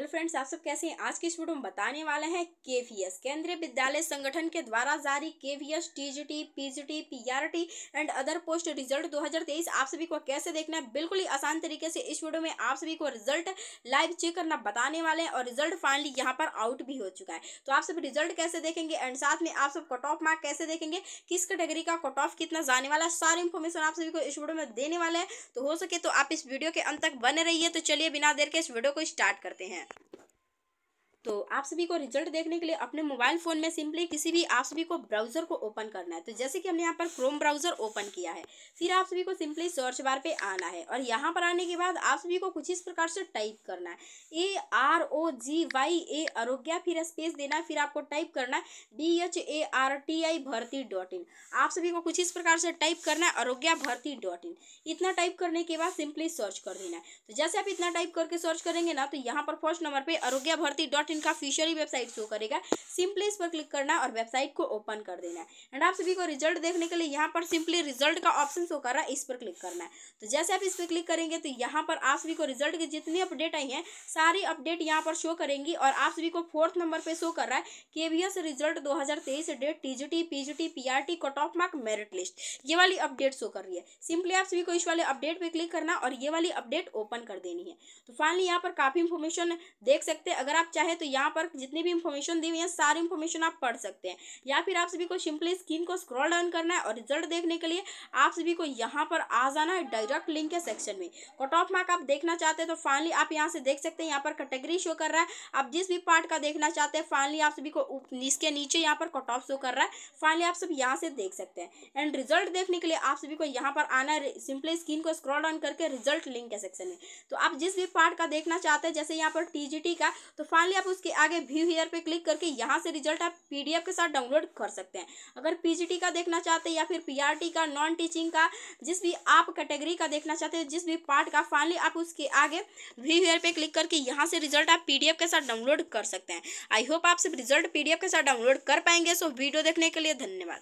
Hello friends, आप सब कैसे हैं? आज की इस वीडियो में बताने वाले हैं केवीएस, केंद्रीय विद्यालय संगठन के द्वारा जारी KVS, TGT, PGT, PRT and other post result 2023 आप सभी को कैसे देखना है? बिल्कुल ही आसान तरीके से इस वीडियो में आप सभी को रिज़ल्ट लाइव चेक करना बताने वाले हैं और रिज़ल्ट फाइनली यहाँ पर आउट भी हो चुका है। तो आप सब रिज़ल्ट कैसे देखेंगे एंड साथ में आप सब कट ऑफ़ मार्क कैसे देखेंगे? किस कैटेगरी का कट ऑफ़ कितना जाने वाला है? सारी इन्फॉर्मेशन आप सभी को इस वीडियो में देने वाले हैं। तो हो सके तो आप इस वीडियो के अंत तक बने रहिए। तो चलिए बिना देर के इस वीडियो को स्टार्ट करते हैं। तो आप सभी को रिज़ल्ट देखने के लिए अपने मोबाइल फ़ोन में सिंपली किसी भी आप सभी को ब्राउज़र को ओपन करना है। तो जैसे कि हमने यहाँ पर क्रोम ब्राउज़र ओपन किया है, फिर आप सभी को सिंपली सर्च बार पे आना है और यहाँ पर आने के बाद आप सभी को कुछ इस प्रकार से टाइप करना है। A R O ji Y ए आरोग्या फिर स्पेस देना है, फिर आपको टाइप करना है D H A R T I भर्ती डॉट इन आप सभी को कुछ इस प्रकार से टाइप करना है, आरोग्या भर्ती डॉट इन इतना टाइप करने के बाद सिंपली सर्च कर देना है। तो जैसे आप इतना टाइप करके सर्च करेंगे ना तो यहाँ पर फ़र्स्ट नंबर पर आरोग्या भर्ती डॉट डॉट इन का ऑफिशियली वेबसाइट शो करेगा। सिंपली इस पर क्लिक करना और वेबसाइट को ओपन कर देना है। एंड आप सभी को रिज़ल्ट देखने के लिए यहाँ पर सिंपली रिज़ल्ट का ऑप्शन शो कर रहा है, इस पर क्लिक करना है। तो जैसे आप इस पर क्लिक करेंगे तो यहाँ पर आप सभी को रिज़ल्ट की जितनी अपडेट आई है, सारी अपडेट यहाँ पर शो करेंगी और आप सभी को फोर्थ नंबर पर शो कर रहा है के रिज़ल्ट दो date TGT PGT PRT cut off mark merit list ये वाली अपडेट शो कर रही है। सिंपली आप सभी को इस वाले अपडेट पे क्लिक करना और ये वाली अपडेट ओपन कर देनी है। तो फाइनली यहाँ पर काफ़ी इंफॉर्मेशन देख सकते हैं। अगर आप चाहे तो यहाँ पर जितनी भी इंफॉर्मेशन दी हुई है, सारी इंफॉर्मेशन आप पढ़ सकते हैं। या फिर आप सभी को सिंपली स्क्रीन को स्क्रॉल डाउन करना है और रिज़ल्ट देखने के लिए आप सभी को यहाँ पर आ जाना है डायरेक्ट लिंक के सेक्शन में। कट ऑफ़ मार्क आप देखना चाहते हैं तो फाइनली आप यहाँ से देख सकते हैं, यहाँ पर कैटेगरी शो कर रहा है। आप जिस भी पार्ट का देखना चाहते हैं फाइनली आप सभी को इसके नीचे यहाँ पर कट ऑफ़ शो कर रहा है। फाइनली आप सब यहाँ से देख सकते हैं। एंड रिज़ल्ट देखने के लिए आप सभी को यहाँ पर आना है सिंपली स्क्रीन को स्क्रॉल डाउन करके रिज़ल्ट लिंक के सेक्शन में। तो आप जिस भी पार्ट का देखना चाहते हैं, जैसे यहाँ पर टीजीटी का तो फाइनली आप उसके आगे व्यू हेयर पे क्लिक करके यहाँ से रिज़ल्ट आप पीडीएफ के साथ डाउनलोड कर सकते हैं। अगर पीजीटी का देखना चाहते हैं या फिर पीआरटी का नॉन टीचिंग का, जिस भी आप कैटेगरी का देखना चाहते हैं, जिस भी पार्ट का फाइनली आप उसके आगे व्यू हेयर पे क्लिक करके यहाँ से रिज़ल्ट आप पीडीएफ के साथ डाउनलोड कर सकते हैं। आई होप आप सिर्फ़ रिज़ल्ट पीडीएफ के साथ डाउनलोड कर पाएँगे। सो वीडियो देखने के लिए धन्यवाद।